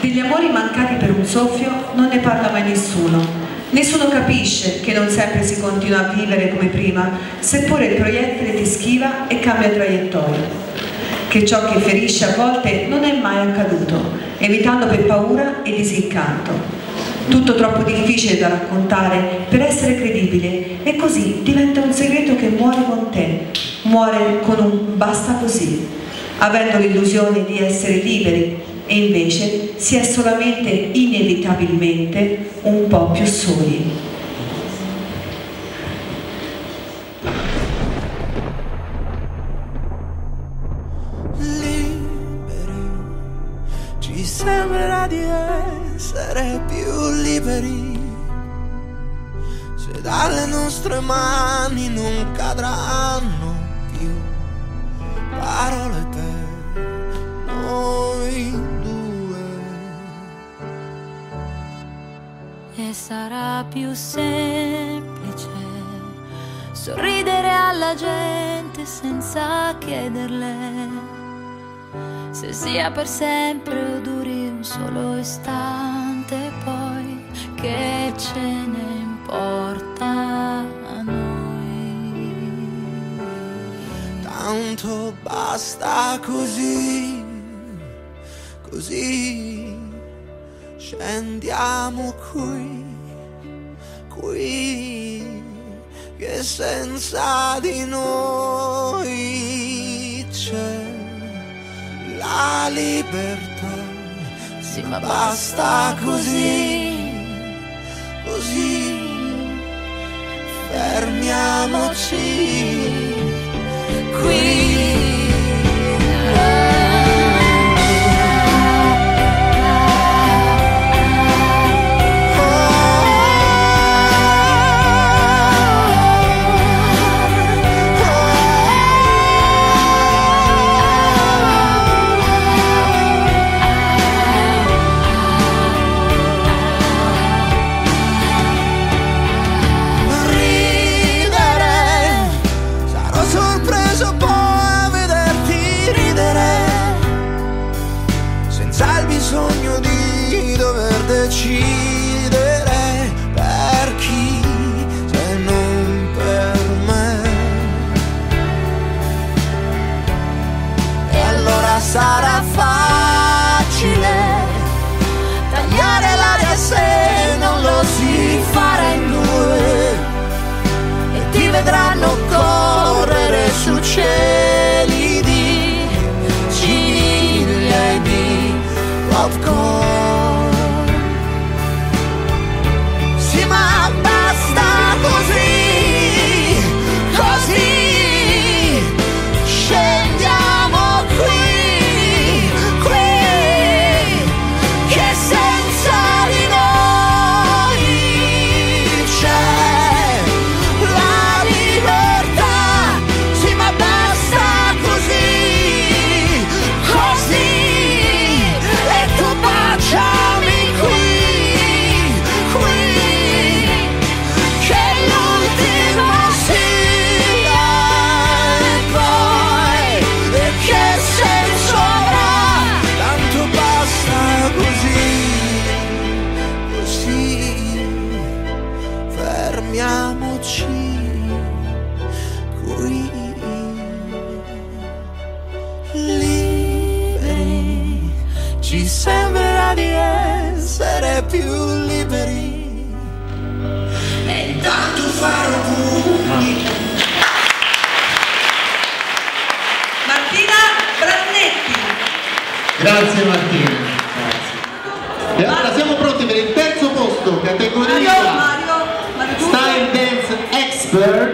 degli amori mancati per un soffio non ne parla mai nessuno. Nessuno capisce che non sempre si continua a vivere come prima, seppure il proiettile ti schiva e cambia traiettoria. Che ciò che ferisce a volte non è mai accaduto, evitando per paura e disincanto. Tutto troppo difficile da raccontare per essere credibile e così diventa un segreto che muore con te, muore con un basta così, avendo l'illusione di essere liberi e invece si è solamente inevitabilmente un po' più soli. liberi, ci sembra di essere più liberi. Se dalle nostre mani non cadranno sarà più semplice sorridere alla gente senza chiederle se sia per sempre o duri un solo istante poi che ce ne importa a noi. Tanto basta così, così scendiamo qui, qui, che senza di noi c'è la libertà. Sì, ma Basta così, così, fermiamoci ridere popcorn. Liberi, ci sembra di essere più liberi. E intanto farò pugni Martina Brannetti. Grazie Martina. Grazie. E allora siamo pronti per il terzo posto, Mario, categoria Mario, Mario tu. Style Dance Expert.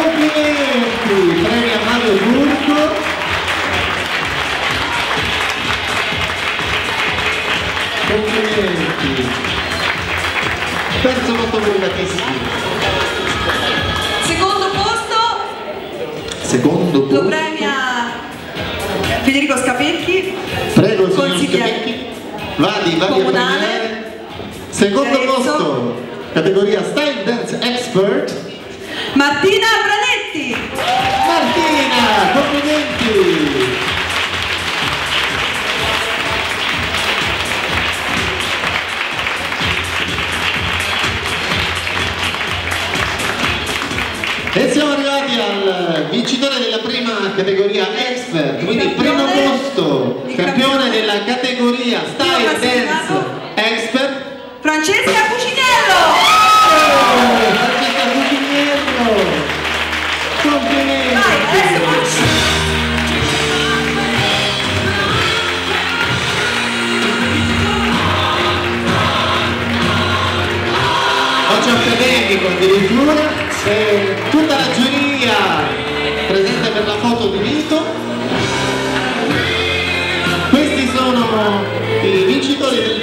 Complimenti! Premi a Mario Turco. Complimenti! Terzo posto meritatissimo. Secondo posto Secondo lo posto. premia Federico Scapecchi. Prego, signor Consigliere. Scapecchi. Vadi, vadi a Comunale. premiare. Secondo Terzo. posto, categoria Style Dance Expert. Martina Branetti. complimenti! E siamo arrivati al vincitore della prima categoria expert, quindi primo posto, campione della categoria style dance expert Francesca Consorzio Accademico addirittura, e tutta la giuria presente per la foto di Vito. Questi sono i vincitori del